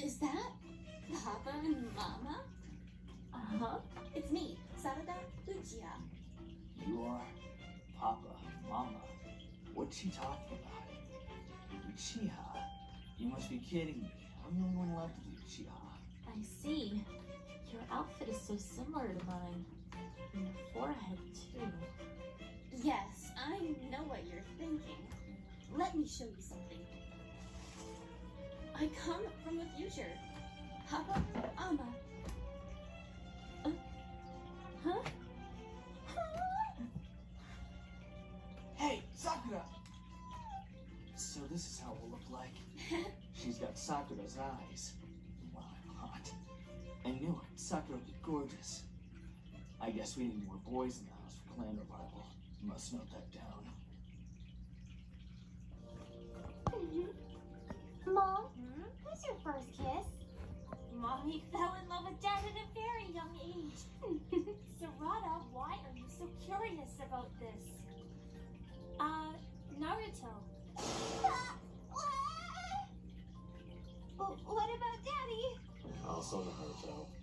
Is that Papa and Mama? Uh-huh. It's me, Sarada Uchiha. You are Papa, Mama. What's she talking about? Uchiha? You must be kidding me. I'm the only one left to be Uchiha. I see. Your outfit is so similar to mine. And your forehead, too. Yes, I know what you're thinking. Let me show you something. I come from the future. Papa, Mama. Um, uh, uh, huh? Hey, Sakura! So this is how it will look like. She's got Sakura's eyes. Wow, I'm hot. I knew it. Sakura would be gorgeous. I guess we need more boys in the house for clan revival. Must note that down. Mommy fell in love with Dad at a very young age. Sarada, why are you so curious about this? Uh, Naruto. What about Daddy? Also Naruto.